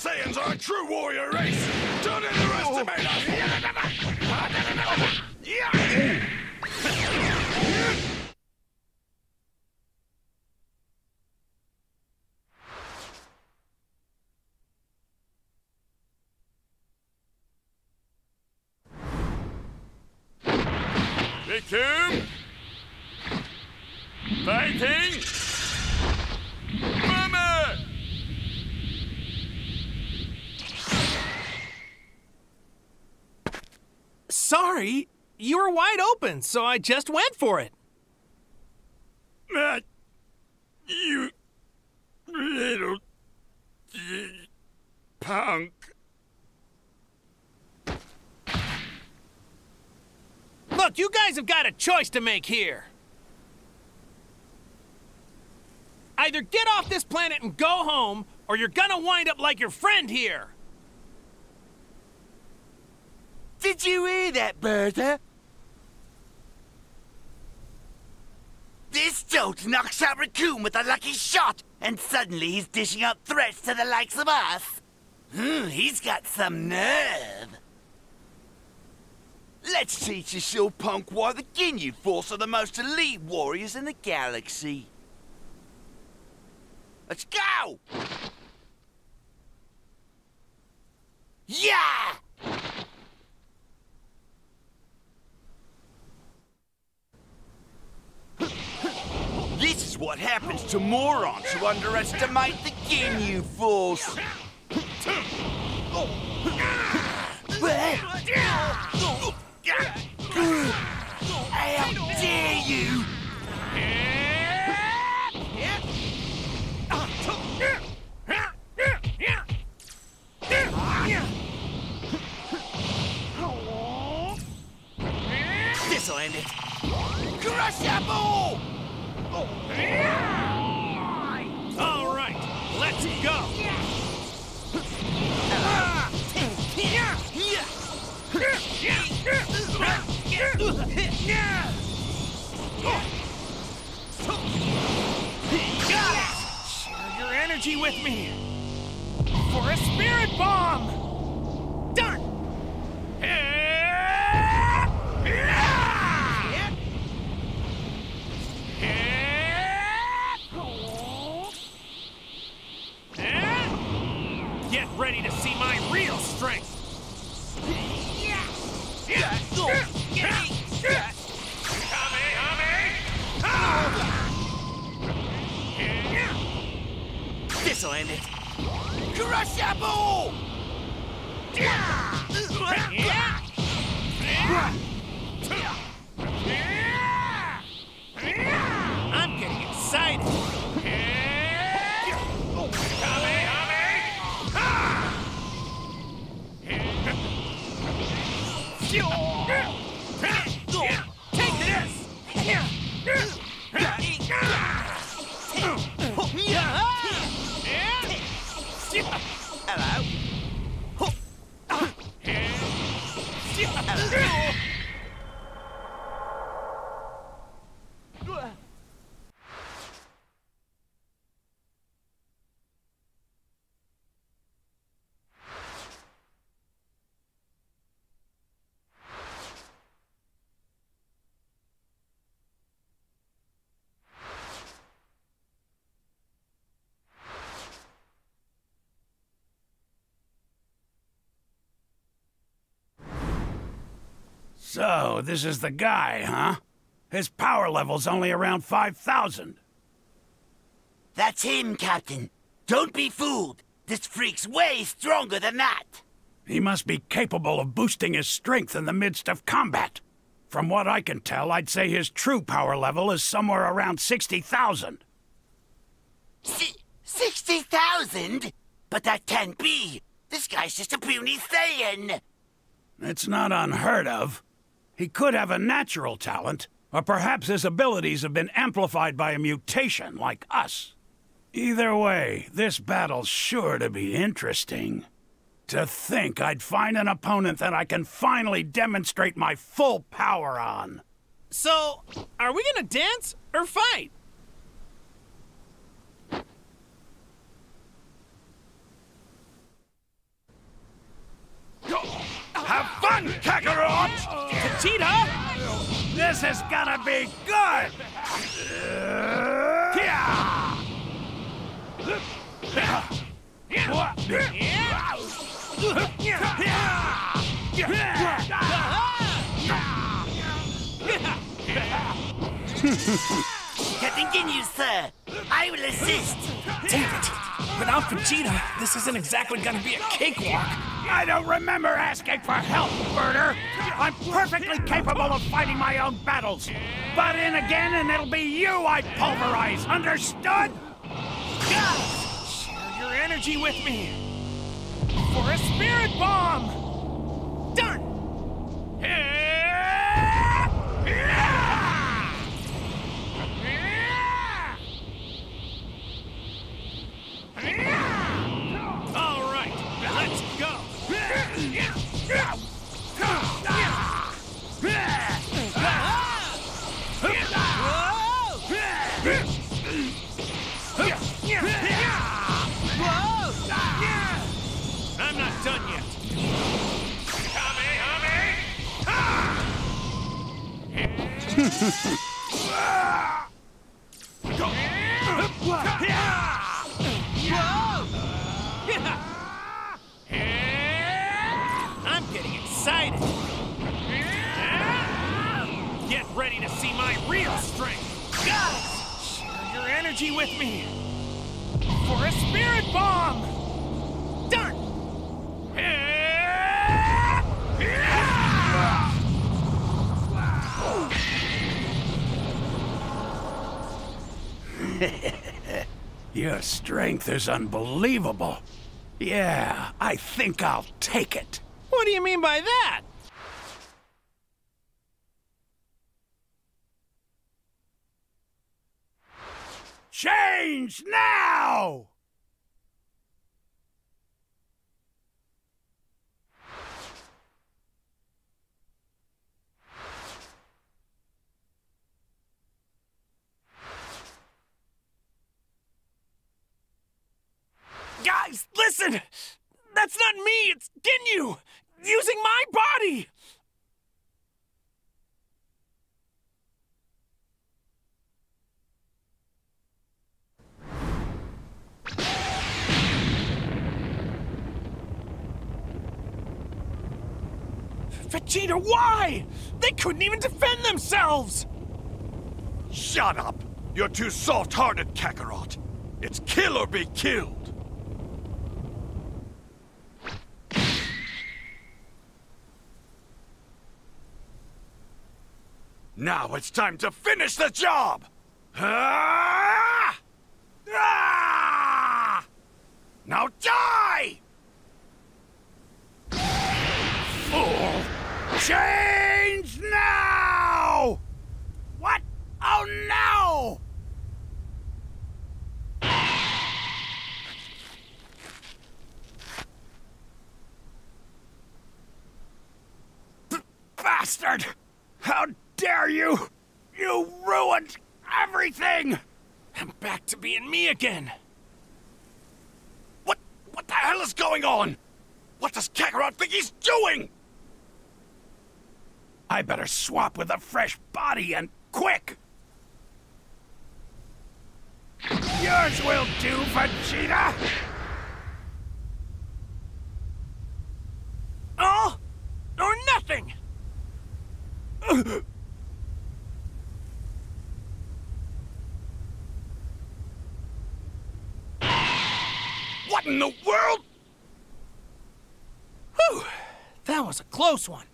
Saiyans are a true warrior race! Don't underestimate us! Victim! Fighting! Sorry, you were wide open, so I just went for it. Matt, you little punk. Look, you guys have got a choice to make here. Either get off this planet and go home, or you're gonna wind up like your friend here. Did you hear that, Burter? This dolt knocks out Recoome with a lucky shot, and suddenly he's dishing out threats to the likes of us. Hmm, he's got some nerve. Let's teach this little punk why the Ginyu Force are the most elite warriors in the galaxy. Let's go! Yeah! This is what happens to morons who underestimate the Ginyu Force. How dare you! This'll end it. Crush apple! All right, let's go. Share your energy with me. For a spirit bomb. So, this is the guy, huh? His power level's only around 5,000. That's him, Captain. Don't be fooled. This freak's way stronger than that. He must be capable of boosting his strength in the midst of combat. From what I can tell, I'd say his true power level is somewhere around 60,000. 60,000? But that can't be. This guy's just a puny Saiyan. It's not unheard of. He could have a natural talent, or perhaps his abilities have been amplified by a mutation like us. Either way, this battle's sure to be interesting. To think I'd find an opponent that I can finally demonstrate my full power on. So, are we gonna dance or fight? Done, Kakarot! Vegeta! This is gonna be good! Continue, sir. I will assist. Damn it! Without Vegeta, this isn't exactly gonna be a cakewalk. I don't remember asking for help, Burter. I'm perfectly capable of fighting my own battles. Butt in again and it'll be you I pulverize, understood? Share your energy with me. For a spirit bomb! Done! Real strength. Share your energy with me. For a spirit bomb. Done. Your strength is unbelievable. Yeah, I think I'll take it. What do you mean by that? Change now! Guys, listen! That's not me, it's Ginyu! Using my body! Vegeta, why? They couldn't even defend themselves! Shut up! You're too soft-hearted, Kakarot. It's kill or be killed. Now it's time to finish the job! Ah! Ah! Now die! Fool! Change now! What? Oh no! B- bastard! How dare you! You ruined everything! I'm back to being me again. What, what the hell is going on? What does Kakarot think he's doing? I better swap with a fresh body and quick! Yours will do, Vegeta! All or nothing! What in the world? Whew! That was a close one.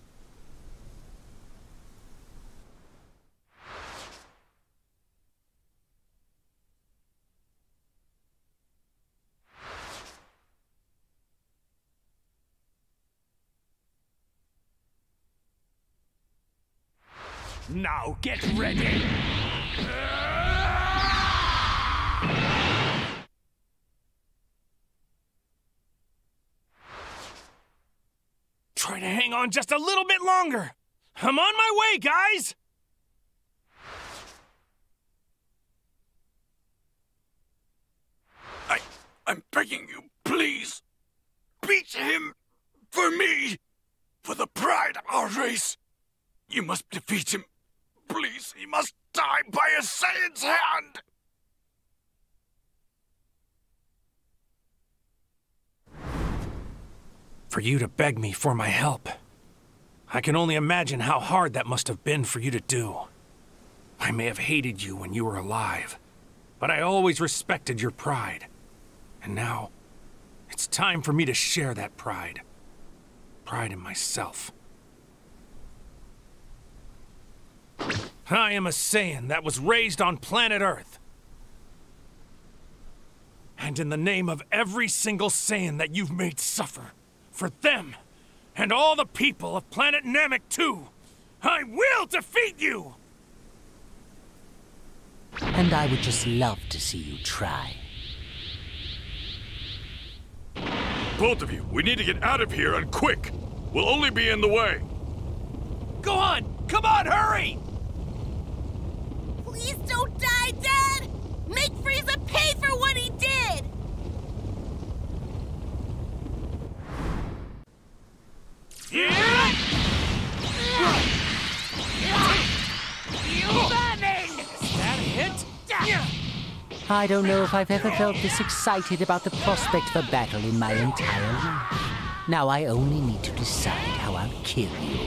Now get ready. Try to hang on just a little bit longer. I'm on my way, guys! I, I'm begging you, please. Beat him for me. For the pride of our race, you must defeat him. He must die by a Saiyan's hand! For you to beg me for my help. I can only imagine how hard that must have been for you to do. I may have hated you when you were alive, but I always respected your pride. And now, it's time for me to share that pride. Pride in myself. I am a Saiyan that was raised on planet Earth. And in the name of every single Saiyan that you've made suffer, for them, and all the people of planet Namek too, I will defeat you! And I would just love to see you try. Both of you, we need to get out of here and quick. We'll only be in the way. Go on! Come on, hurry! Please don't die, Dad! Make Frieza pay for what he did! That hit? I don't know if I've ever felt this excited about the prospect of a battle in my entire life. Now I only need to decide how I'll kill you.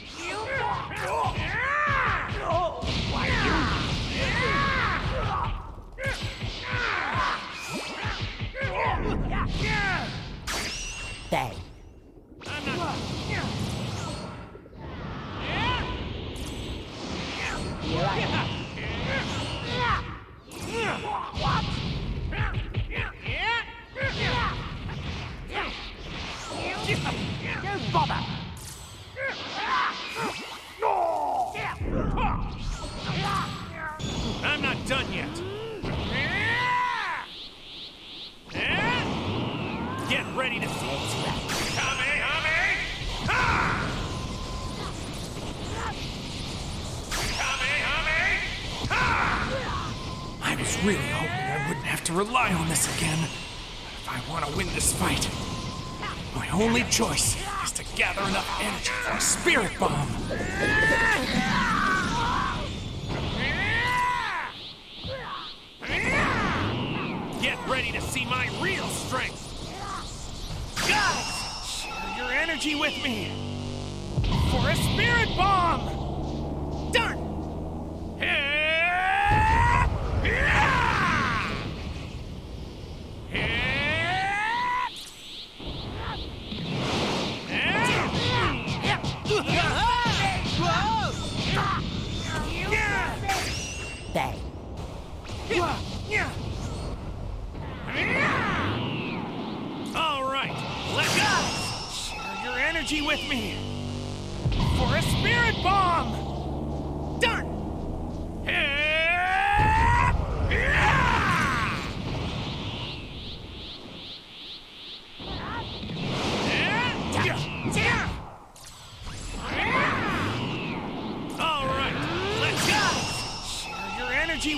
really hoping I wouldn't have to rely on this again. But if I want to win this fight, my only choice is to gather enough energy for a spirit bomb. Get ready to see my real strength! Guys, share your energy with me! For a spirit bomb!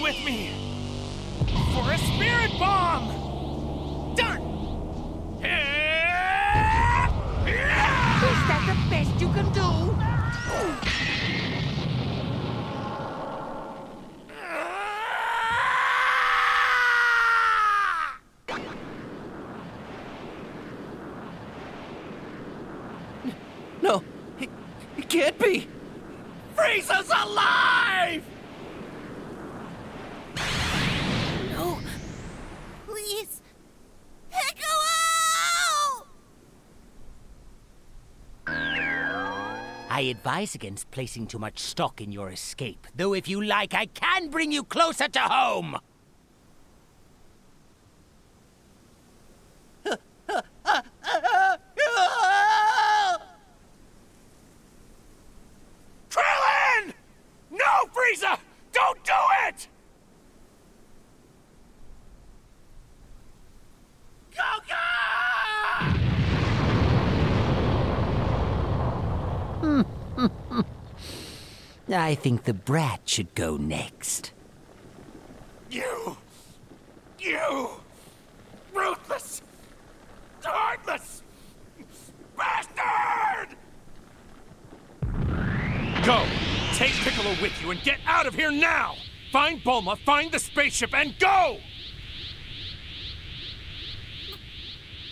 With me! For a spirit bomb! Done! Is that the best you can do? No, it, it can't be. Frieza's alive! No. Please. Piccolo! I advise against placing too much stock in your escape, though if you like, I can bring you closer to home. I think the brat should go next. You! You! Ruthless! Heartless! Bastard! Go! Take Piccolo with you and get out of here now! Find Bulma, find the spaceship, and go!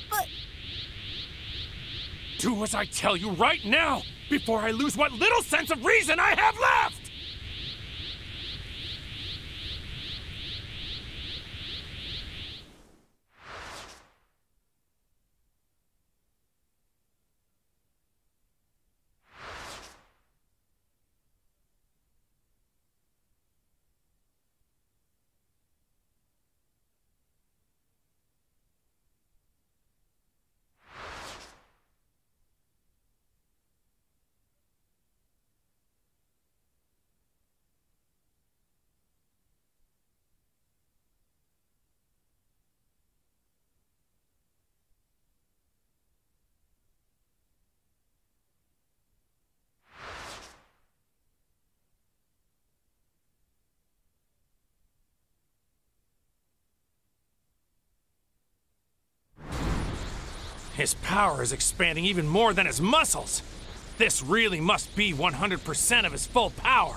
But Do as I tell you right now, before I lose what little sense of reason I have left! His power is expanding even more than his muscles. This really must be 100% of his full power.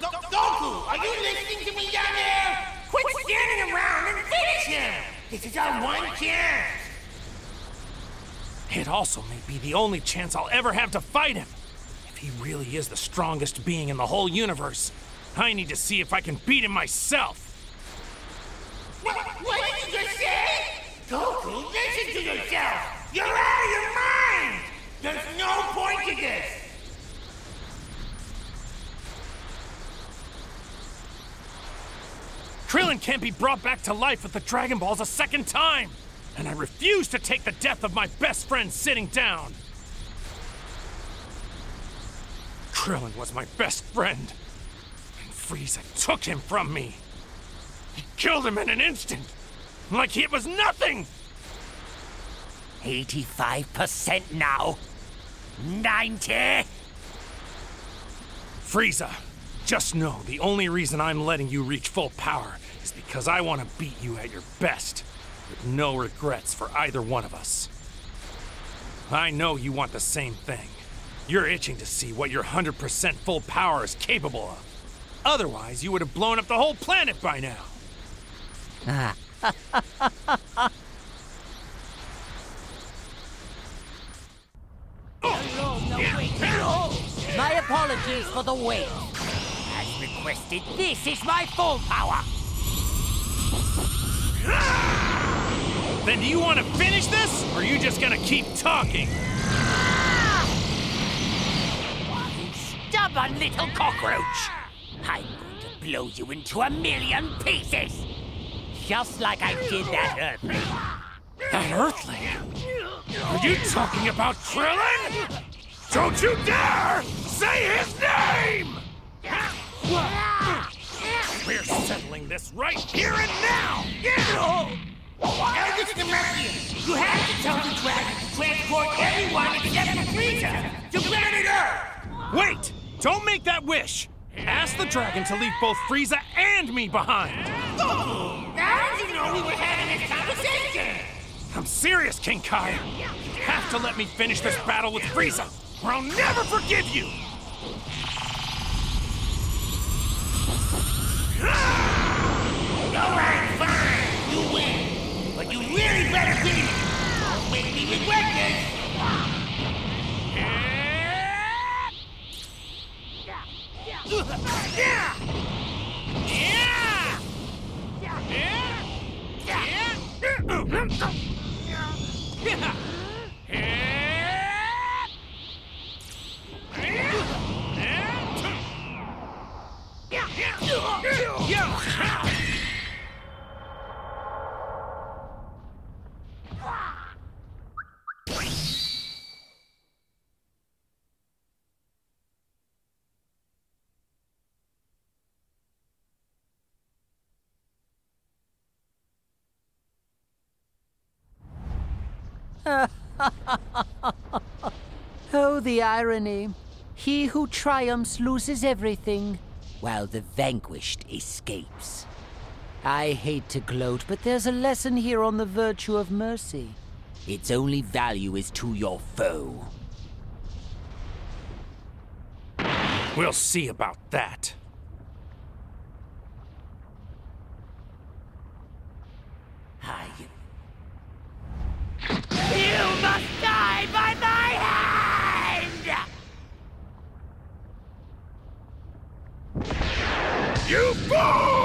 Go- Goku, are you listening to me down there? Quit standing around and finish him! This is our one chance! It also may be the only chance I'll ever have to fight him. If he really is the strongest being in the whole universe, I need to see if I can beat him myself. What, what did you just say? Goku, listen to yourself! You're out of your mind! There's no point to this! Krillin can't be brought back to life with the Dragon Balls a second time! And I refuse to take the death of my best friend sitting down! Krillin was my best friend, and Frieza took him from me! He killed him in an instant! Like it was nothing! 85% now. 90? Frieza, just know the only reason I'm letting you reach full power is because I want to beat you at your best, with no regrets for either one of us. I know you want the same thing. You're itching to see what your 100% full power is capable of. Otherwise, you would have blown up the whole planet by now. My apologies for the wait. As requested, this is my full power. Then do you want to finish this, or are you just gonna keep talking? You stubborn little cockroach! I'm going to blow you into a million pieces! Just like I did that Earthling. That Earthling? Are you talking about Krillin? Don't you dare say his name! We're settling this right here and now! To Mercury! You have to tell the dragon to transport everyone except Frieza to planet Earth! Wait! Don't make that wish! Ask the dragon to leave both Frieza and me behind! How did you know we were having this conversation? I'm serious, King Kai! You have to let me finish this battle with Frieza, or I'll never forgive you! Alright, fine! You win! But you really better beat it! Don't make me regret this! 变 态 Oh, the irony. He who triumphs loses everything, while the vanquished escapes. I hate to gloat, but there's a lesson here on the virtue of mercy. Its only value is to your foe. We'll see about that. You must die by my hand! You fool!